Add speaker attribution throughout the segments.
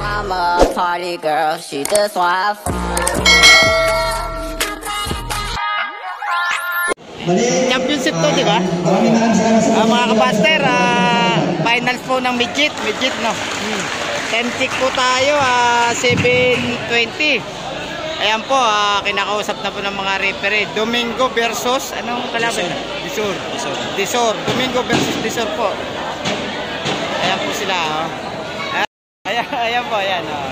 Speaker 1: Mama, a party girl, she just want have
Speaker 2: Championship to, di ba? Ah, mga kapaster, ah, finals po ng midget, midget no. Hmm. 10 tick po tayo, ah, 7.20. Ayan po, ah, kinakausap na po ng mga referee. Domingo versus, anong kalaban? Disor. Disor. Disor. Domingo versus Disor po. Ayan po sila. Oh. Ayan, po, ayan. Oh.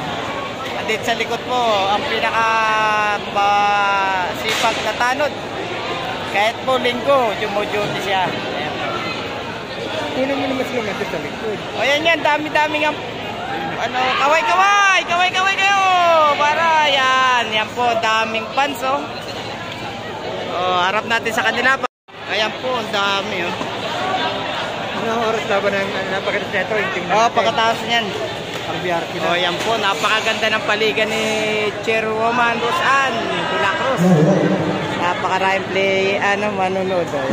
Speaker 2: Andito sa likod po, ang pinaka ba, sipag na tanod. Kahit po linggo, jumuduty siya. Ayan po.
Speaker 3: Kunin mo naman sila natin sa likod.
Speaker 2: O yan yan, dami-dami nga. Ano, kaway-kaway! Kaway-kaway kayo! Para, yan. Yan po, daming fans, oh. Oh, harap natin sa kanila pa. Ayan po, ang dami, oh.
Speaker 3: Ano oras na ba ng tingnan
Speaker 2: Oh, pagkatapos niyan.
Speaker 3: Ang BRP na.
Speaker 2: Oh, yan po, napakaganda ng paligan ni Chairwoman Rosan de la Cruz. Napakaraming play, ano, manunod. Oh.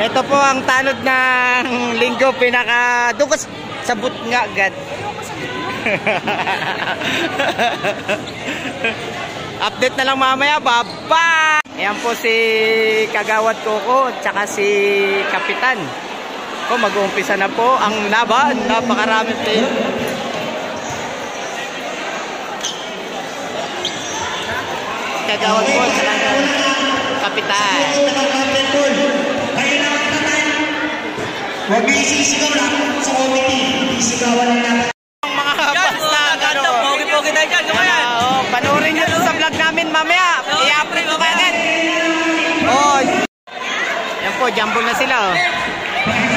Speaker 2: Ito po ang tanod ng linggo, pinaka, doon sabot nga agad. Update na lang mamaya, baba! Ayan po si Kagawad Koko at saka si Kapitan. Po, mag-uumpisa na po ang laban. Napakaraming player. Kagawad po at saka Kapitan.
Speaker 4: Huwag isisigaw lang sa committee. Isigawan lang natin.
Speaker 2: Mga basta ano.
Speaker 5: Pogi-pogi tayo dyan,
Speaker 2: Kaya, oh, panoorin nyo sa vlog namin mamaya. I-upload ko kagad. Oh. Yan po, jumble na sila oh.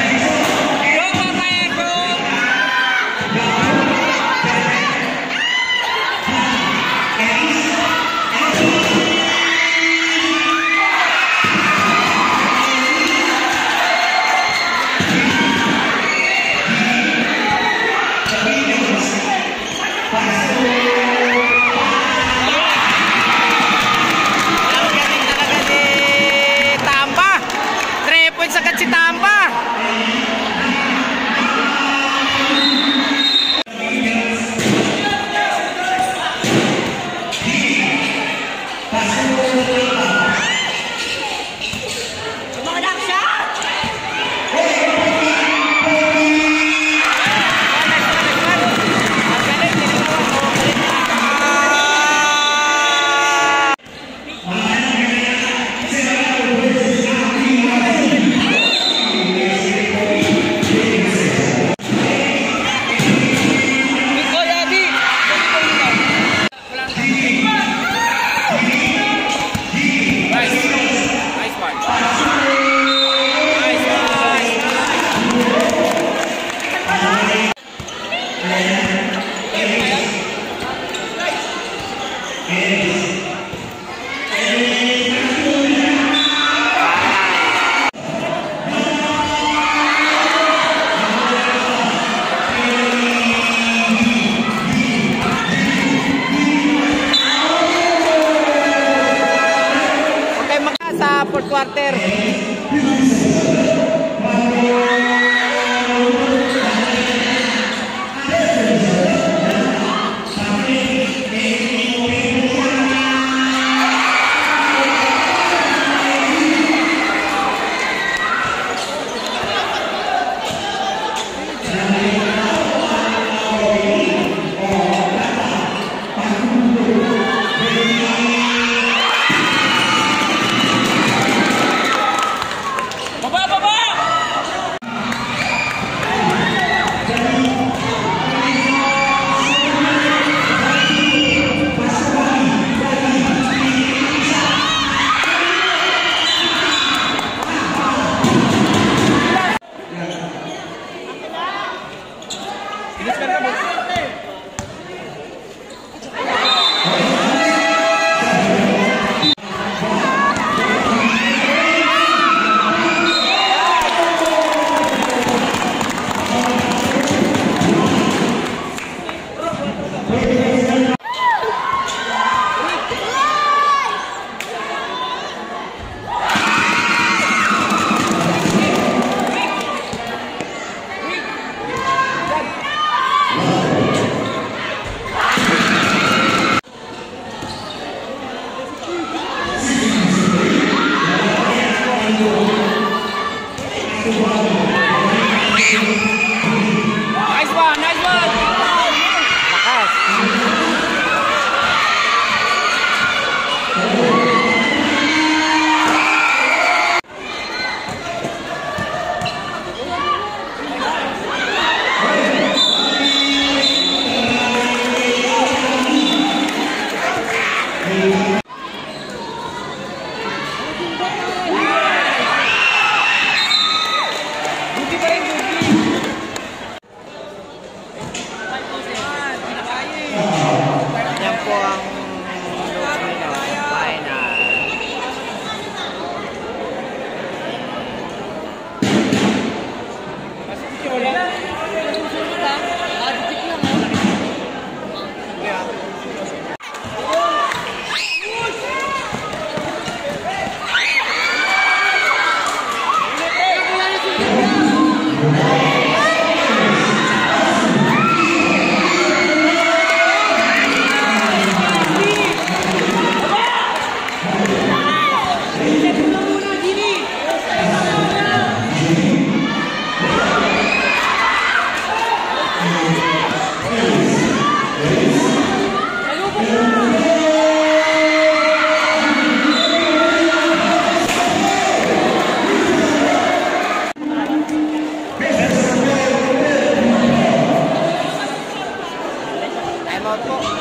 Speaker 2: 了。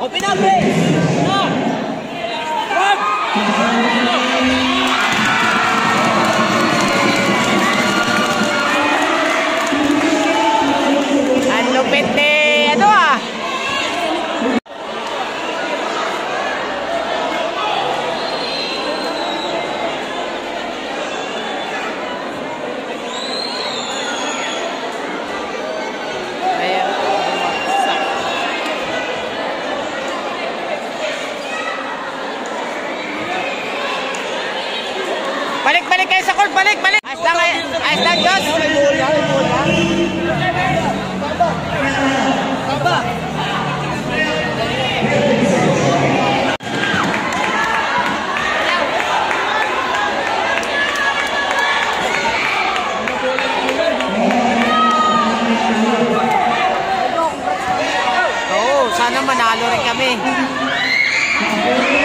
Speaker 3: Open up pre!
Speaker 2: calore che a me.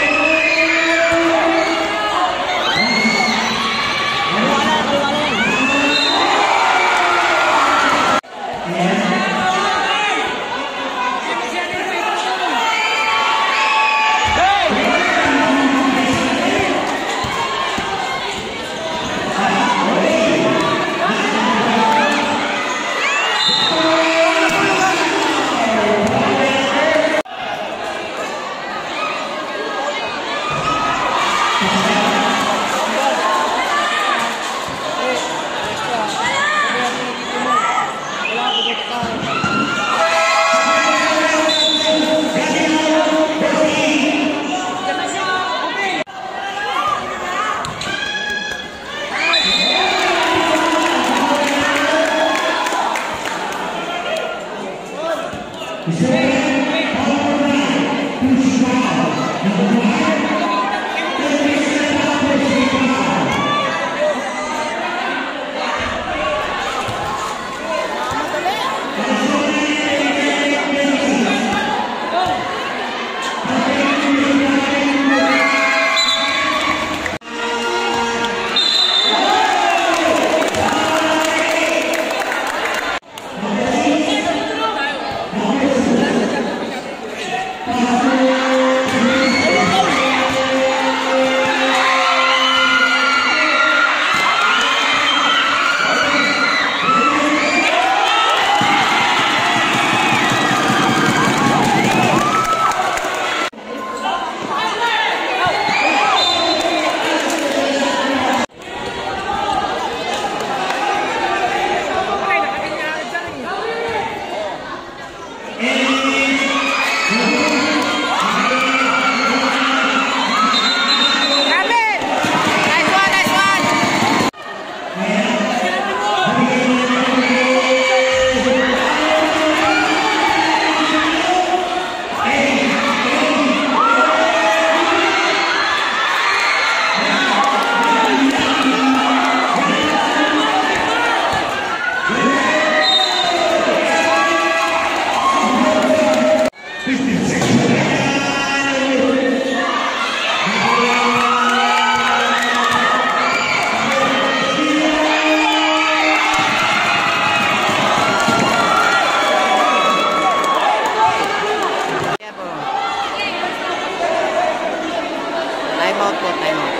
Speaker 2: loco tengo.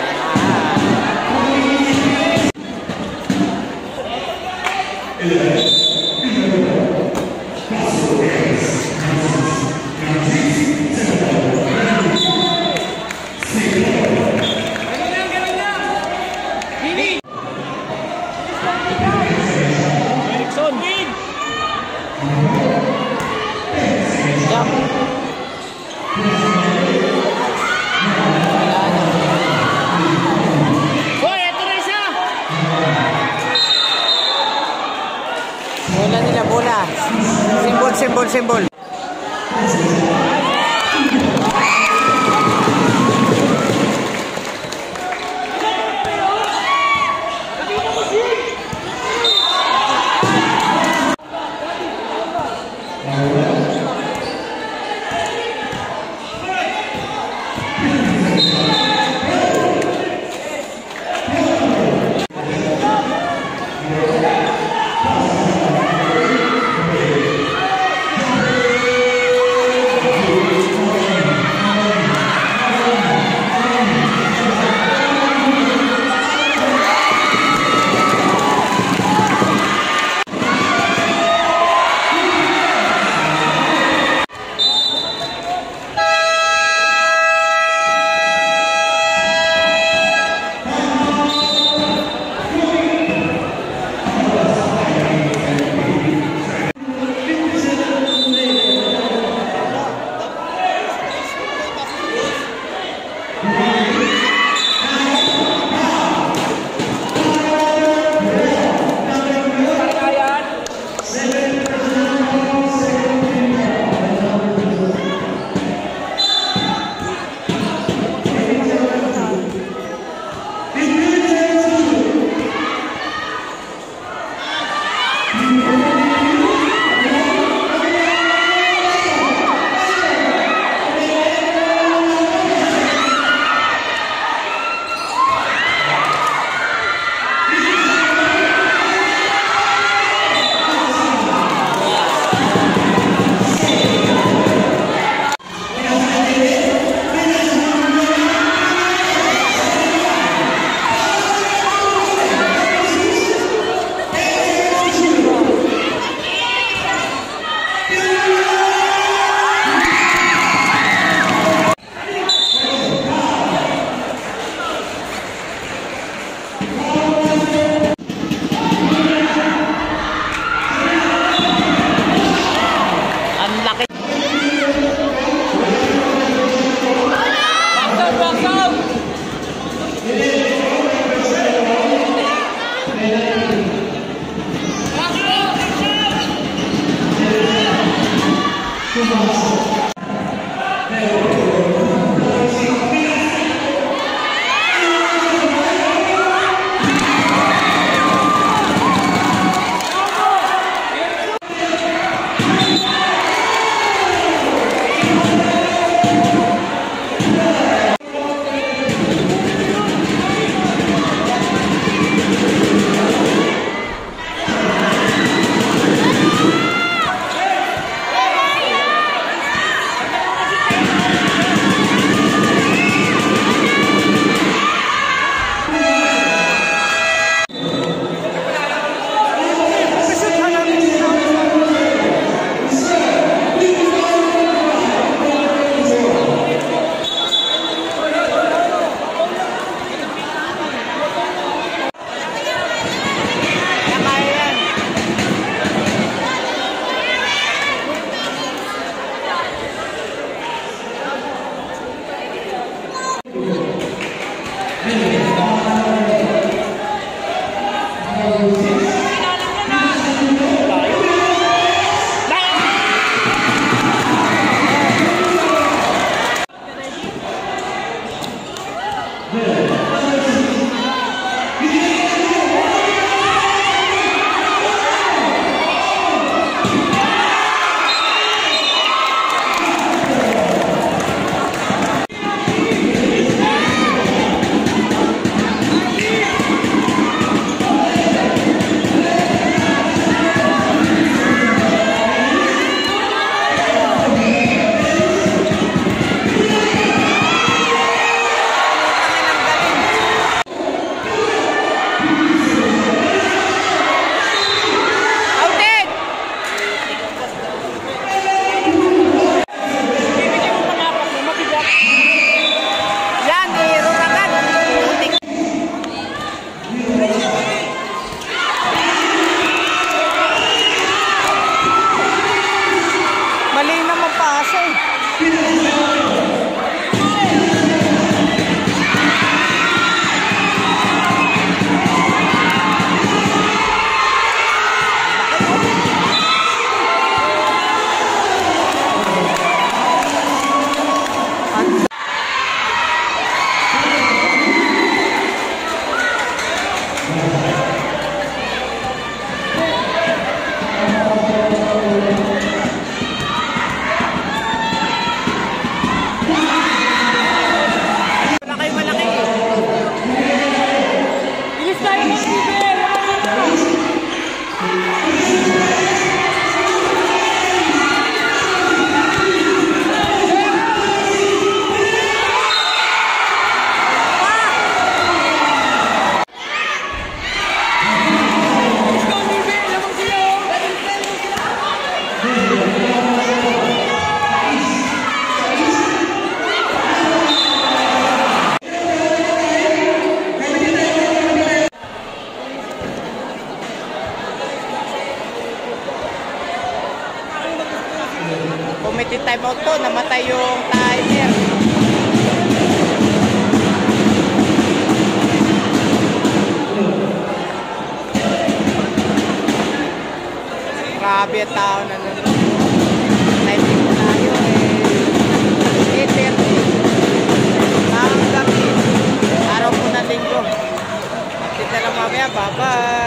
Speaker 2: Grabe ang tao na. Timing po tayo eh. 8.30. Ang gabi. Araw po ng linggo. Na lang mamaya. Bye-bye. Ay,